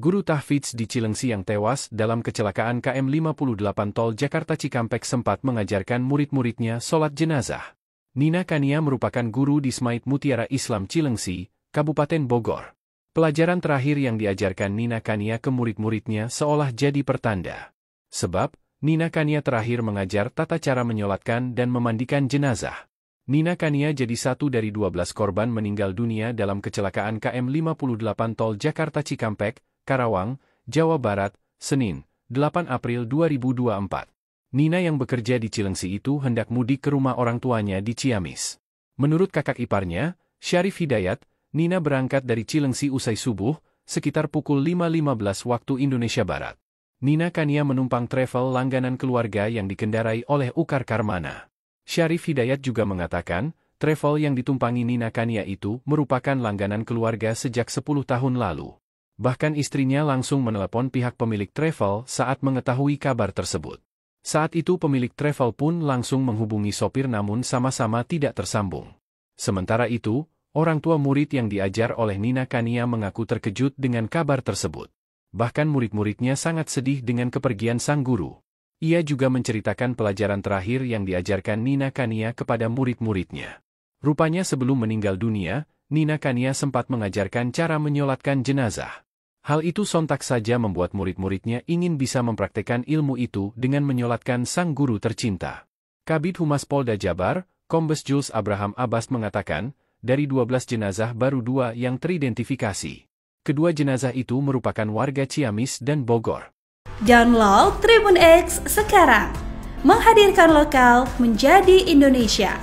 Guru tahfidz di Cilengsi yang tewas dalam kecelakaan KM 58 Tol Jakarta Cikampek sempat mengajarkan murid-muridnya sholat jenazah. Nina Kania merupakan guru di Smait Mutiara Islam Cilengsi, Kabupaten Bogor. Pelajaran terakhir yang diajarkan Nina Kania ke murid-muridnya seolah jadi pertanda. Sebab, Nina Kania terakhir mengajar tata cara menyolatkan dan memandikan jenazah. Nina Kania jadi satu dari 12 korban meninggal dunia dalam kecelakaan KM 58 Tol Jakarta Cikampek, Karawang, Jawa Barat, Senin, 8 April 2024. Nina yang bekerja di Cilengsi itu hendak mudik ke rumah orang tuanya di Ciamis. Menurut kakak iparnya, Syarif Hidayat, Nina berangkat dari Cilengsi usai subuh, sekitar pukul 5.15 waktu Indonesia Barat. Nina Kania menumpang travel langganan keluarga yang dikendarai oleh Ukar Karmana. Syarif Hidayat juga mengatakan, travel yang ditumpangi Nina Kania itu merupakan langganan keluarga sejak 10 tahun lalu. Bahkan istrinya langsung menelepon pihak pemilik travel saat mengetahui kabar tersebut. Saat itu pemilik travel pun langsung menghubungi sopir namun sama-sama tidak tersambung. Sementara itu, orang tua murid yang diajar oleh Nina Kania mengaku terkejut dengan kabar tersebut. Bahkan murid-muridnya sangat sedih dengan kepergian sang guru. Ia juga menceritakan pelajaran terakhir yang diajarkan Nina Kania kepada murid-muridnya. Rupanya sebelum meninggal dunia, Nina Kania sempat mengajarkan cara menyolatkan jenazah. Hal itu sontak saja membuat murid-muridnya ingin bisa mempraktekkan ilmu itu dengan menyolatkan sang guru tercinta. Kabit Humas Polda Jabar, Kombes Jules Abraham Abbas mengatakan, dari 12 jenazah baru dua yang teridentifikasi. Kedua jenazah itu merupakan warga Ciamis dan Bogor. Download Tribun X sekarang, menghadirkan lokal menjadi Indonesia.